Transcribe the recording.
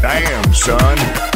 Damn, son.